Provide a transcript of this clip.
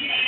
Yeah.